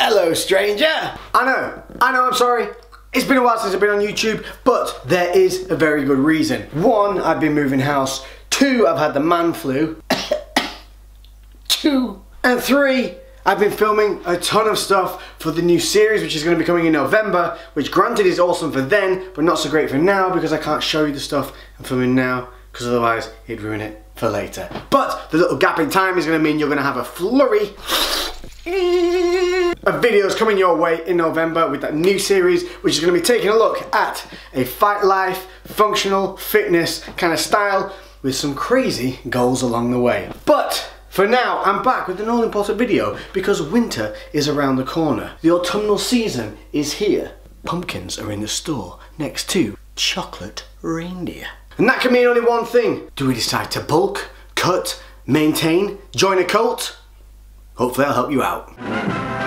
Hello, stranger. I know, I know, I'm sorry. It's been a while since I've been on YouTube, but there is a very good reason. One, I've been moving house. Two, I've had the man flu. Two. And three, I've been filming a ton of stuff for the new series which is going to be coming in November, which granted is awesome for then, but not so great for now because I can't show you the stuff I'm filming now because otherwise it'd ruin it for later. But the little gap in time is going to mean you're going to have a flurry of videos coming your way in November with that new series which is going to be taking a look at a fight life, functional, fitness kind of style with some crazy goals along the way. But for now, I'm back with an all-important video because winter is around the corner. The autumnal season is here. Pumpkins are in the store next to chocolate reindeer. And that can mean only one thing. Do we decide to bulk, cut, maintain, join a cult? Hopefully I'll help you out.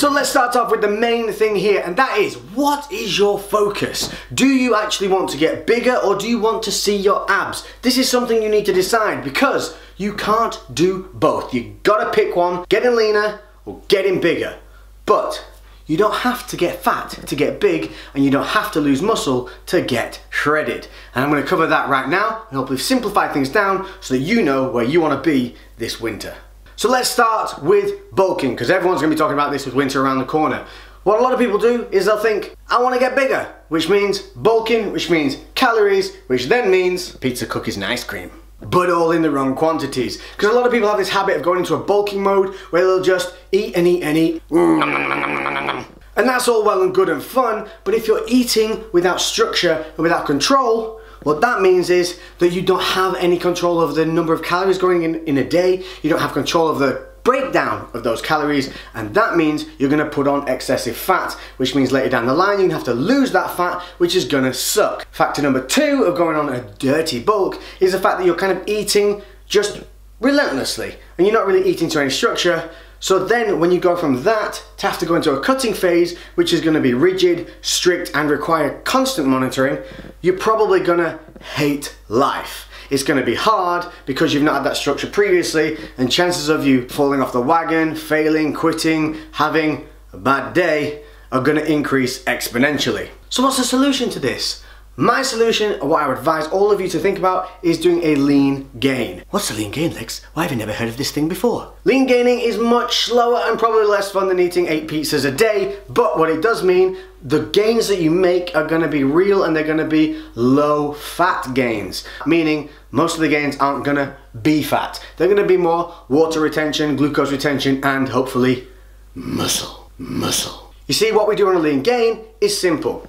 So let's start off with the main thing here and that is what is your focus? Do you actually want to get bigger or do you want to see your abs? This is something you need to decide because you can't do both. You gotta pick one, getting leaner or getting bigger. But you don't have to get fat to get big and you don't have to lose muscle to get shredded. And I'm gonna cover that right now and hopefully simplify things down so that you know where you wanna be this winter. So let's start with bulking, because everyone's gonna be talking about this with winter around the corner. What a lot of people do is they'll think, I wanna get bigger, which means bulking, which means calories, which then means pizza, cookies, and ice cream. But all in the wrong quantities. Because a lot of people have this habit of going into a bulking mode where they'll just eat and eat and eat. And that's all well and good and fun, but if you're eating without structure and without control, what that means is that you don't have any control over the number of calories going in in a day, you don't have control of the breakdown of those calories. And that means you're going to put on excessive fat which means later down the line you're going to have to lose that fat which is going to suck. Factor number two of going on a dirty bulk is the fact that you're kind of eating just relentlessly. And you're not really eating to any structure so then when you go from that to have to go into a cutting phase, which is gonna be rigid, strict, and require constant monitoring, you're probably gonna hate life. It's gonna be hard because you've not had that structure previously, and chances of you falling off the wagon, failing, quitting, having a bad day are gonna increase exponentially. So what's the solution to this? My solution, or what I would advise all of you to think about, is doing a lean gain. What's a lean gain, Lex? Why have you never heard of this thing before? Lean gaining is much slower and probably less fun than eating eight pizzas a day, but what it does mean, the gains that you make are gonna be real and they're gonna be low fat gains, meaning most of the gains aren't gonna be fat. They're gonna be more water retention, glucose retention, and hopefully muscle, muscle. You see, what we do on a lean gain is simple.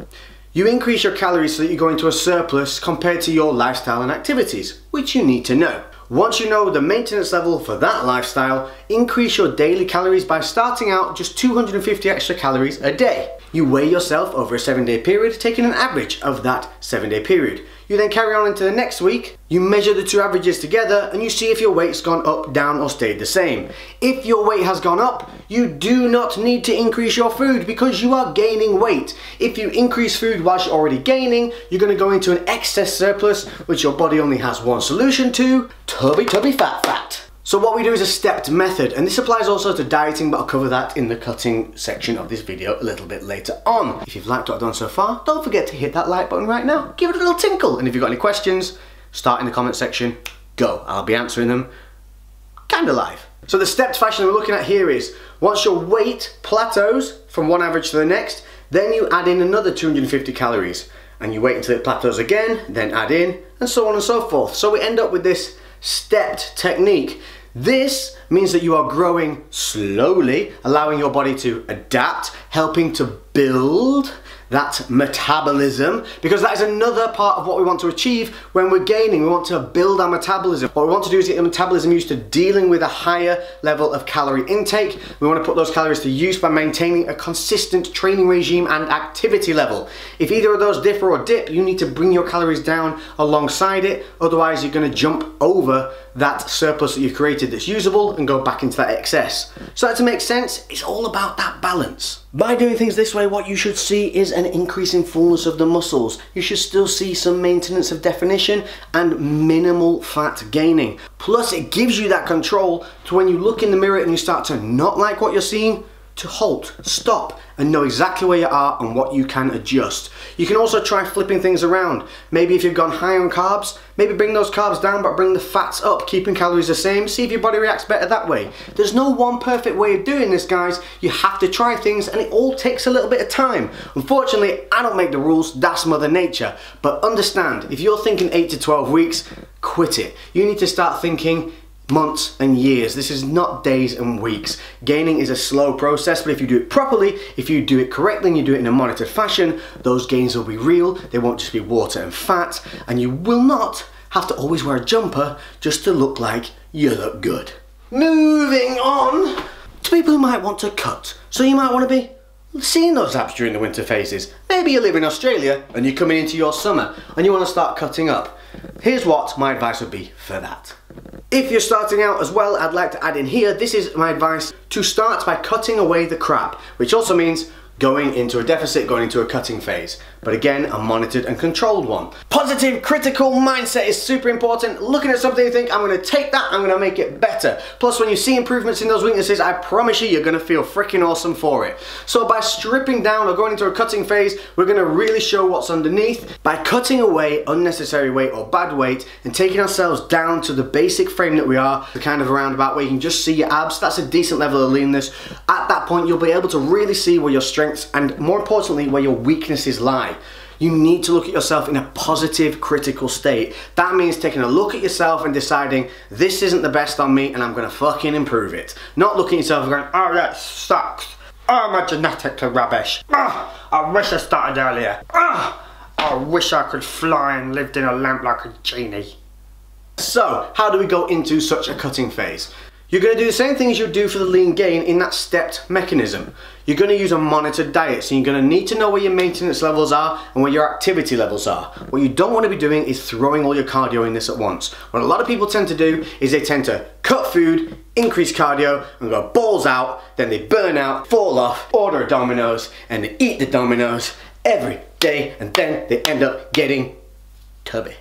You increase your calories so that you go into a surplus compared to your lifestyle and activities, which you need to know. Once you know the maintenance level for that lifestyle, increase your daily calories by starting out just 250 extra calories a day. You weigh yourself over a 7 day period, taking an average of that 7 day period. You then carry on into the next week, you measure the two averages together and you see if your weight's gone up, down or stayed the same. If your weight has gone up, you do not need to increase your food because you are gaining weight. If you increase food whilst you're already gaining, you're going to go into an excess surplus which your body only has one solution to, tubby tubby fat fat. So what we do is a stepped method, and this applies also to dieting, but I'll cover that in the cutting section of this video a little bit later on. If you've liked what I've done so far, don't forget to hit that like button right now. Give it a little tinkle, and if you've got any questions, start in the comment section. Go, I'll be answering them kinda live. So the stepped fashion we're looking at here is, once your weight plateaus from one average to the next, then you add in another 250 calories. And you wait until it plateaus again, then add in, and so on and so forth. So we end up with this stepped technique. This means that you are growing slowly, allowing your body to adapt, helping to build that metabolism because that is another part of what we want to achieve when we're gaining. We want to build our metabolism. What we want to do is get the metabolism used to dealing with a higher level of calorie intake. We want to put those calories to use by maintaining a consistent training regime and activity level. If either of those differ or dip, you need to bring your calories down alongside it. Otherwise, you're going to jump over that surplus that you've created that's usable and go back into that excess. So that to make sense, it's all about that balance. By doing things this way, what you should see is an increase in fullness of the muscles. You should still see some maintenance of definition and minimal fat gaining. Plus, it gives you that control to when you look in the mirror and you start to not like what you're seeing, to halt, stop, and know exactly where you are and what you can adjust. You can also try flipping things around. Maybe if you've gone high on carbs, maybe bring those carbs down but bring the fats up, keeping calories the same, see if your body reacts better that way. There's no one perfect way of doing this guys, you have to try things and it all takes a little bit of time. Unfortunately, I don't make the rules, that's mother nature. But understand, if you're thinking 8 to 12 weeks, quit it. You need to start thinking months and years. This is not days and weeks. Gaining is a slow process, but if you do it properly, if you do it correctly and you do it in a monitored fashion, those gains will be real. They won't just be water and fat, and you will not have to always wear a jumper just to look like you look good. Moving on to people who might want to cut. So you might want to be seeing those abs during the winter phases. Maybe you live in Australia and you're coming into your summer and you want to start cutting up. Here's what my advice would be for that. If you're starting out as well, I'd like to add in here, this is my advice to start by cutting away the crap, which also means going into a deficit, going into a cutting phase. But again, a monitored and controlled one. Positive critical mindset is super important. Looking at something you think, I'm gonna take that, I'm gonna make it better. Plus when you see improvements in those weaknesses, I promise you, you're gonna feel freaking awesome for it. So by stripping down or going into a cutting phase, we're gonna really show what's underneath by cutting away unnecessary weight or bad weight and taking ourselves down to the basic frame that we are, the kind of roundabout where you can just see your abs. That's a decent level of leanness. At that point, you'll be able to really see where your strength strengths and more importantly where your weaknesses lie. You need to look at yourself in a positive critical state. That means taking a look at yourself and deciding this isn't the best on me and I'm gonna fucking improve it. Not looking at yourself and going, oh that sucks. Oh my genetics are rubbish. Oh, I wish I started earlier. Oh, I wish I could fly and lived in a lamp like a genie. So, how do we go into such a cutting phase? You're going to do the same thing as you do for the lean gain in that stepped mechanism. You're going to use a monitored diet, so you're going to need to know where your maintenance levels are and where your activity levels are. What you don't want to be doing is throwing all your cardio in this at once. What a lot of people tend to do is they tend to cut food, increase cardio, and go balls out, then they burn out, fall off, order Domino's, and they eat the Domino's every day, and then they end up getting tubby.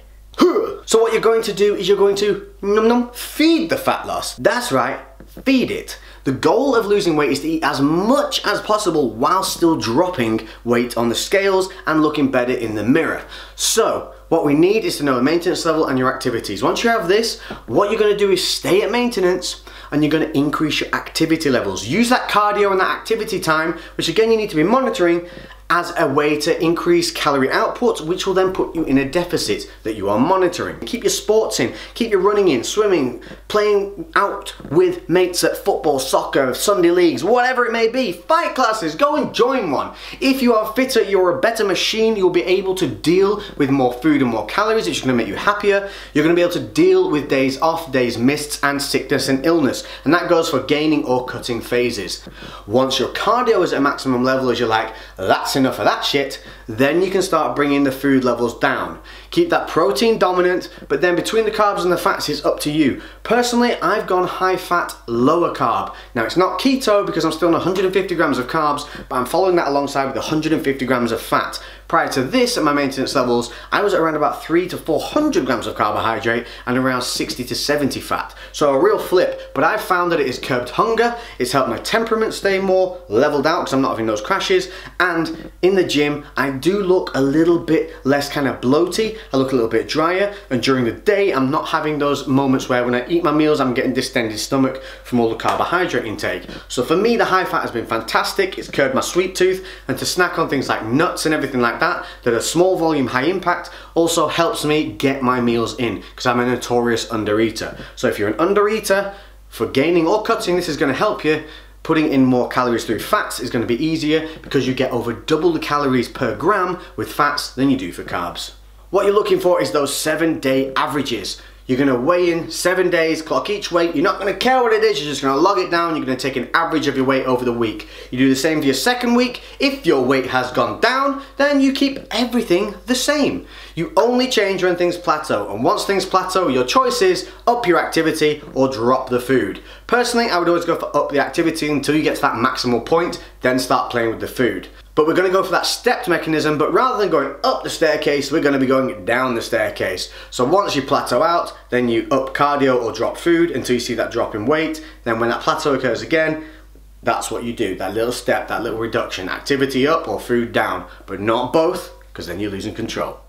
So what you're going to do is you're going to num num feed the fat loss. That's right, feed it. The goal of losing weight is to eat as much as possible while still dropping weight on the scales and looking better in the mirror. So, what we need is to know a maintenance level and your activities. Once you have this, what you're gonna do is stay at maintenance and you're gonna increase your activity levels. Use that cardio and that activity time, which again you need to be monitoring, as a way to increase calorie output, which will then put you in a deficit that you are monitoring. Keep your sports in, keep your running in, swimming, playing out with mates at football, soccer, Sunday leagues, whatever it may be, fight classes, go and join one. If you are fitter, you're a better machine, you'll be able to deal with more food and more calories, is gonna make you happier. You're gonna be able to deal with days off, days missed, and sickness and illness. And that goes for gaining or cutting phases. Once your cardio is at a maximum level, as you're like, that's enough of that shit, then you can start bringing the food levels down. Keep that protein dominant, but then between the carbs and the fats, it's up to you. Personally, I've gone high fat, lower carb. Now it's not keto because I'm still on 150 grams of carbs, but I'm following that alongside with 150 grams of fat. Prior to this, at my maintenance levels, I was at around about 3 to 400 grams of carbohydrate and around 60 to 70 fat. So a real flip, but I've found that it has curbed hunger, it's helped my temperament stay more leveled out because I'm not having those crashes, and in the gym, I do look a little bit less kind of bloaty, I look a little bit drier, and during the day, I'm not having those moments where when I eat my meals, I'm getting distended stomach from all the carbohydrate intake. So for me, the high fat has been fantastic, it's curbed my sweet tooth, and to snack on things like nuts and everything like that that are small volume, high impact, also helps me get my meals in because I'm a notorious under eater. So if you're an under eater, for gaining or cutting, this is going to help you. Putting in more calories through fats is going to be easier because you get over double the calories per gram with fats than you do for carbs. What you're looking for is those seven day averages. You're gonna weigh in seven days, clock each weight. You're not gonna care what it is, you're just gonna log it down. You're gonna take an average of your weight over the week. You do the same for your second week. If your weight has gone down, then you keep everything the same. You only change when things plateau, and once things plateau, your choice is up your activity or drop the food. Personally, I would always go for up the activity until you get to that maximal point, then start playing with the food. But we're going to go for that stepped mechanism, but rather than going up the staircase, we're going to be going down the staircase. So once you plateau out, then you up cardio or drop food until you see that drop in weight. Then when that plateau occurs again, that's what you do, that little step, that little reduction, activity up or food down, but not both, because then you're losing control.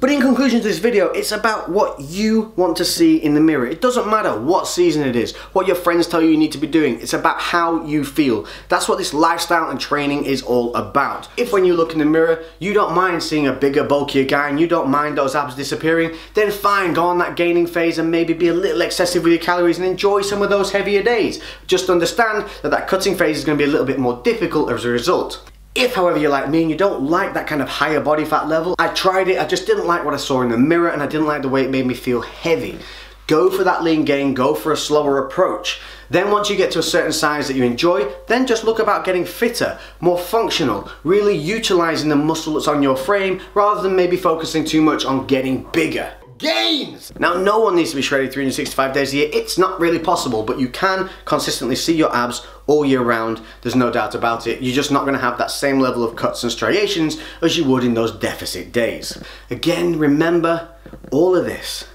But in conclusion to this video, it's about what you want to see in the mirror. It doesn't matter what season it is, what your friends tell you you need to be doing. It's about how you feel. That's what this lifestyle and training is all about. If when you look in the mirror, you don't mind seeing a bigger, bulkier guy and you don't mind those abs disappearing, then fine, go on that gaining phase and maybe be a little excessive with your calories and enjoy some of those heavier days. Just understand that that cutting phase is going to be a little bit more difficult as a result. If, however, you're like me and you don't like that kind of higher body fat level, I tried it, I just didn't like what I saw in the mirror and I didn't like the way it made me feel heavy. Go for that lean gain, go for a slower approach. Then once you get to a certain size that you enjoy, then just look about getting fitter, more functional, really utilizing the muscle that's on your frame rather than maybe focusing too much on getting bigger gains. Now, no one needs to be shredded 365 days a year. It's not really possible, but you can consistently see your abs all year round. There's no doubt about it. You're just not gonna have that same level of cuts and striations as you would in those deficit days. Again, remember all of this.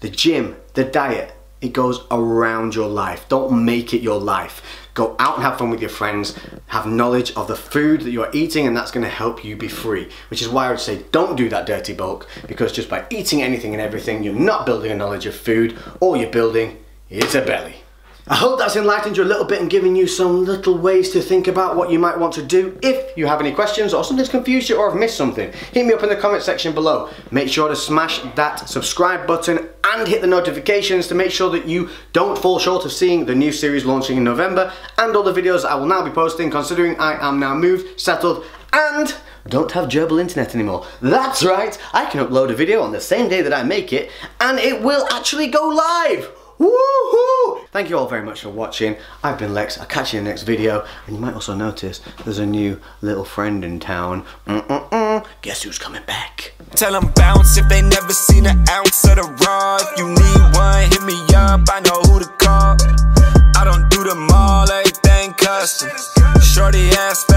The gym, the diet, it goes around your life. Don't make it your life. Go out and have fun with your friends, have knowledge of the food that you're eating, and that's gonna help you be free. Which is why I would say don't do that dirty bulk, because just by eating anything and everything, you're not building a knowledge of food, all you're building is a belly. I hope that's enlightened you a little bit and given you some little ways to think about what you might want to do. If you have any questions or something's confused you or have missed something, hit me up in the comment section below. Make sure to smash that subscribe button and hit the notifications to make sure that you don't fall short of seeing the new series launching in November and all the videos I will now be posting considering I am now moved, settled and don't have gerbil internet anymore. That's right, I can upload a video on the same day that I make it and it will actually go live. Woohoo! Thank you all very much for watching. I've been Lex. I'll catch you in the next video. And you might also notice there's a new little friend in town. Mm -mm -mm. Guess who's coming back? Tell them bounce if they never seen an ounce of the raw. If you need one, hit me up. I know who to call. I don't do them all, everything custom. Shorty ass